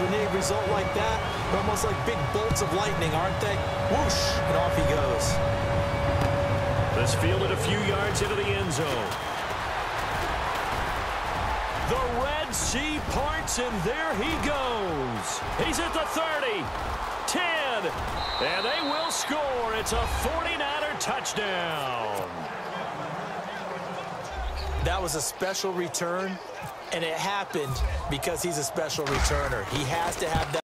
when they result like that, they're almost like big bolts of lightning, aren't they? Whoosh, and off he goes. This fielded a few yards into the end zone. The Red Sea parts, and there he goes. He's at the 30, 10, and they will score. It's a 49er touchdown. That was a special return, and it happened because he's a special returner. He has to have that.